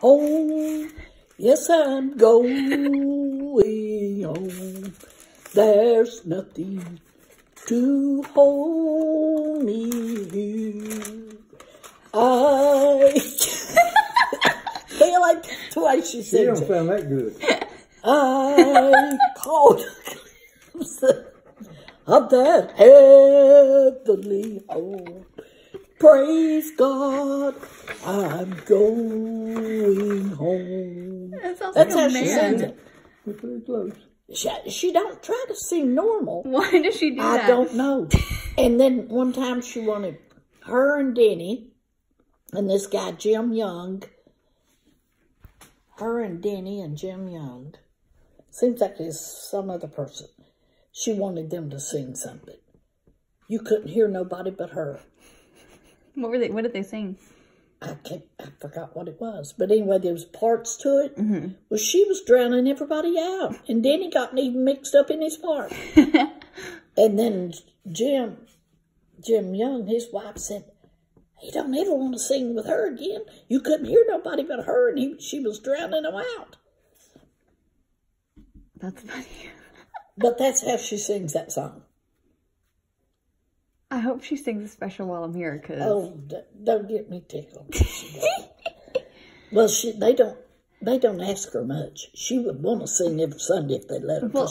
home. Yes, I'm going home. There's nothing to hold me here. I feel like way she She sings don't sound that good. I caught a glimpse of that heavenly home. Praise God, I'm going home. That sounds That's like how a she sings man. it. We're pretty close. She, she don't try to sing normal. Why does she do I that? I don't know. And then one time she wanted her and Denny and this guy Jim Young. Her and Denny and Jim Young. Seems like it's some other person. She wanted them to sing something. You couldn't hear nobody but her. What were they? What did they sing? I can't, I forgot what it was. But anyway, there was parts to it. Mm-hmm. Well, she was drowning everybody out. And Denny got even mixed up in his part. and then Jim, Jim Young, his wife said, he don't ever want to sing with her again. You couldn't hear nobody but her, and he, she was drowning them out. That's funny. But that's how she sings that song. I hope she sings a special while I'm here, cause Oh, d- don't get me tickled. Well, she they don't they don't ask her much. She would want to sing every Sunday if they let her. Well,